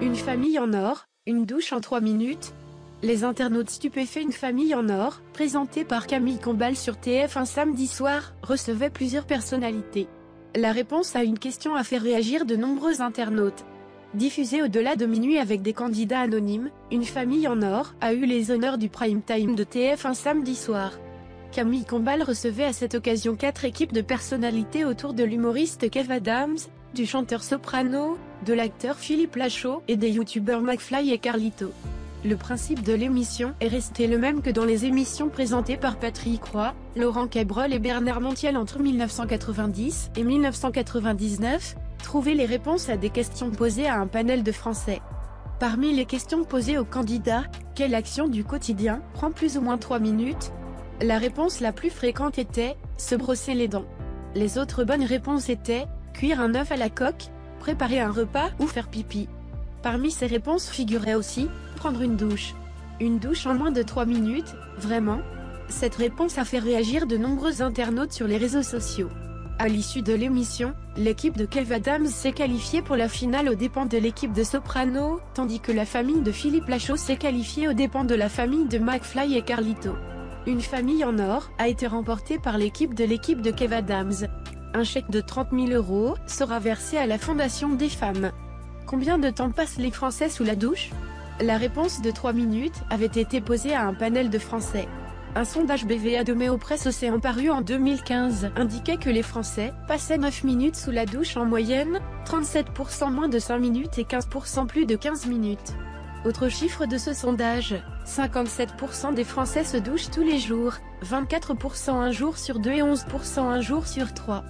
Une famille en or, une douche en 3 minutes. Les internautes stupéfaits Une famille en or, présentée par Camille Combal sur TF1 samedi soir, recevait plusieurs personnalités. La réponse à une question a fait réagir de nombreux internautes. Diffusée au-delà de minuit avec des candidats anonymes, Une famille en or a eu les honneurs du prime time de TF1 samedi soir. Camille Combal recevait à cette occasion quatre équipes de personnalités autour de l'humoriste Kev Adams, du chanteur soprano, de l'acteur Philippe Lachaud et des youtubeurs McFly et Carlito. Le principe de l'émission est resté le même que dans les émissions présentées par Patrick Roy, Laurent Cabrol et Bernard Montiel entre 1990 et 1999, trouver les réponses à des questions posées à un panel de Français. Parmi les questions posées aux candidats, quelle action du quotidien prend plus ou moins 3 minutes? La réponse la plus fréquente était « se brosser les dents ». Les autres bonnes réponses étaient « cuire un œuf à la coque », préparer un repas ou faire pipi. Parmi ces réponses figurait aussi « prendre une douche ». Une douche en moins de 3 minutes, vraiment? Cette réponse a fait réagir de nombreux internautes sur les réseaux sociaux. À l'issue de l'émission, l'équipe de Kev Adams s'est qualifiée pour la finale aux dépens de l'équipe de Soprano, tandis que la famille de Philippe Lachaud s'est qualifiée aux dépens de la famille de McFly et Carlito. Une famille en or a été remportée par l'équipe de l'équipe de Kev Adams. Un chèque de 30 000 euros sera versé à la Fondation des femmes. Combien de temps passent les Français sous la douche? La réponse de 3 minutes avait été posée à un panel de Français. Un sondage BVA de Méo Presse Océan paru en 2015 indiquait que les Français passaient 9 minutes sous la douche en moyenne, 37% moins de 5 minutes et 15% plus de 15 minutes. Autre chiffre de ce sondage, 57% des Français se douchent tous les jours, 24% un jour sur deux et 11% un jour sur trois.